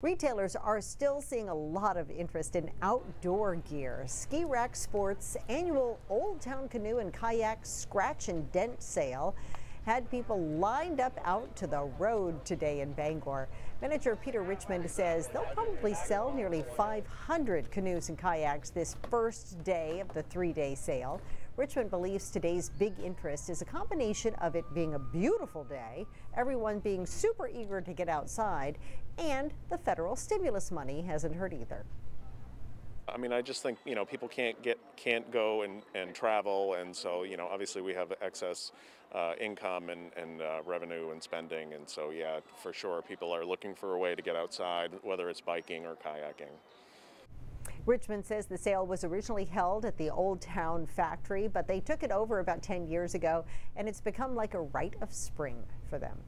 Retailers are still seeing a lot of interest in outdoor gear. Ski Rack Sports' annual Old Town Canoe and Kayak Scratch and Dent sale had people lined up out to the road today in Bangor. Manager Peter Richmond says they'll probably sell nearly 500 canoes and kayaks this first day of the three day sale. Richmond believes today's big interest is a combination of it being a beautiful day, everyone being super eager to get outside, and the federal stimulus money hasn't hurt either. I mean, I just think you know people can't get can't go and, and travel, and so you know obviously we have excess uh, income and, and uh, revenue and spending, and so yeah, for sure people are looking for a way to get outside, whether it's biking or kayaking. Richmond says the sale was originally held at the Old Town Factory, but they took it over about 10 years ago, and it's become like a rite of spring for them.